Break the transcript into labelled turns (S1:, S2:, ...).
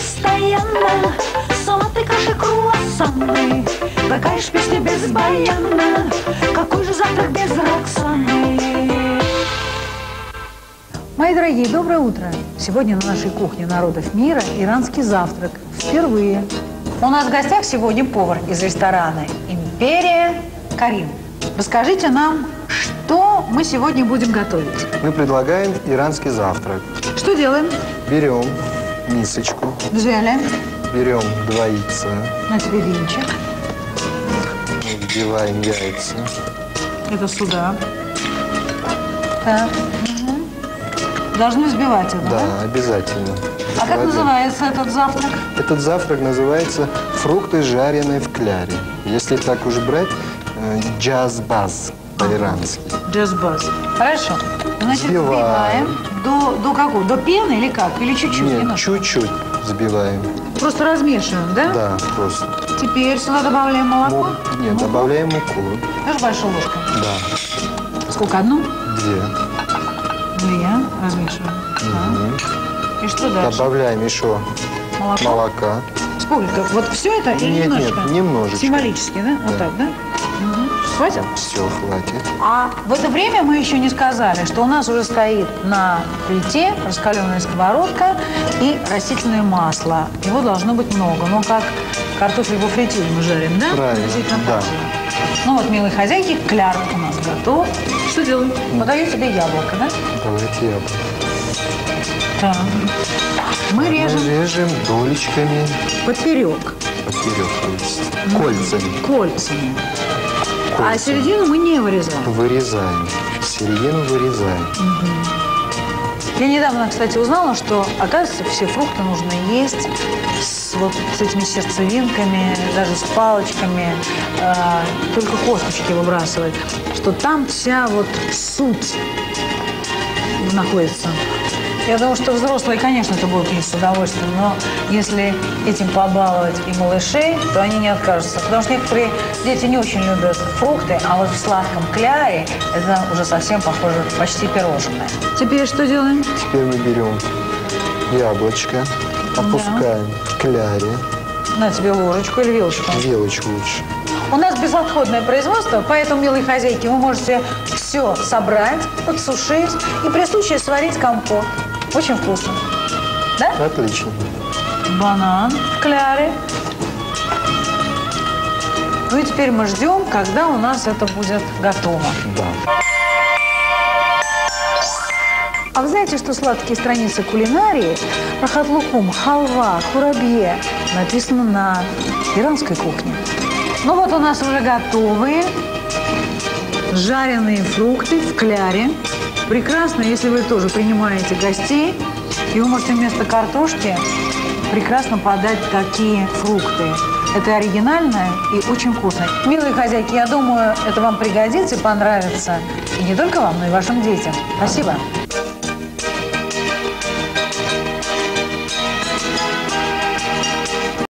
S1: постоянно Салаты, каши, круассаны Такая ж песня без баяна Какой же завтрак без Роксаны
S2: Мои дорогие, доброе утро! Сегодня на нашей кухне народов мира иранский завтрак. Впервые. У нас в гостях сегодня повар из ресторана «Империя» Карим. Расскажите нам, что мы сегодня будем готовить.
S3: Мы предлагаем иранский завтрак.
S2: Что делаем?
S3: Берем мисочку,
S2: Взяли.
S3: берем два яйца,
S2: На тебе венчик.
S3: вбиваем яйца,
S2: Это сюда. Так. мгм. Должны взбивать это, да?
S3: да, обязательно.
S2: А как называется этот завтрак?
S3: Этот завтрак называется фрукты, жареные в кляре. Если так уж брать, э, джаз-баз по-ирански.
S2: Джаз-баз. Хорошо. Значит,
S3: Взбиваем.
S2: До, до какого? До пены или как? Или чуть-чуть?
S3: Нет, чуть-чуть взбиваем.
S2: Просто размешиваем, да?
S3: Да, просто.
S2: Теперь сюда добавляем молоко.
S3: Му- Нет, добавляем муку.
S2: Даже большой ложкой.
S3: Да,
S2: Сколько? Одну?
S3: две.
S2: Две. Размешиваем. Так. И что дальше?
S3: Добавляем еще
S2: Молоко?
S3: молока.
S2: Сколько? Вот все это или
S3: Нет, нет,
S2: немножко?
S3: немножечко.
S2: Символически, да? Вот
S3: Да.
S2: так, да? Мгм. Хватит?
S3: Все, хватит.
S2: А в это время мы еще не сказали, что у нас уже стоит на плите раскаленная сковородка и растительное масло. Его должно быть много. Ну, как картофель во фритюре мы жарим, да?
S3: Правильно, да.
S2: Ну вот, милые хозяйки, кляр у нас готов. Что делаем? Подаю тебе яблоко, да?
S3: Давайте яблоко.
S2: Так. Мы
S3: Мы
S2: режем
S3: режем долечками
S2: поперек,
S3: поперек, то есть кольцами.
S2: кольцами. А середину мы не вырезаем.
S3: Вырезаем. Середину вырезаем.
S2: Я недавно, кстати, узнала, что, оказывается, все фрукты нужно есть с, вот, с этими сердцевинками, даже с палочками, э, только косточки выбрасывать, что там вся вот суть находится. Я думаю, что взрослые, конечно, это будут есть с удовольствием, но если этим побаловать и малышей, то они не откажутся. Потому что некоторые дети не очень любят фрукты, а вот в сладком кляре это уже совсем похоже почти пирожное. Теперь что делаем?
S3: Теперь мы берем яблочко, опускаем в кляре,
S2: На тебе ложечку или вилочку.
S3: вилочку лучше.
S2: У нас безотходное производство, поэтому, милые хозяйки, вы можете все собрать, подсушить и при случае сварить компот. Очень вкусно. Да?
S3: Отлично.
S2: Банан в кляре. Ну и теперь мы ждем, когда у нас это будет готово.
S3: Да.
S2: А вы знаете, что сладкие страницы кулинарии про хатлукум, халва, курабье написано на иранской кухне? Ну вот у нас уже готовые жареные фрукты в кляре. Прекрасно, если вы тоже принимаете гостей, и вы можете вместо картошки прекрасно подать такие фрукты. Это оригинально и очень вкусно. Милые хозяйки, я думаю, это вам пригодится и понравится. И не только вам, но и вашим детям. Спасибо.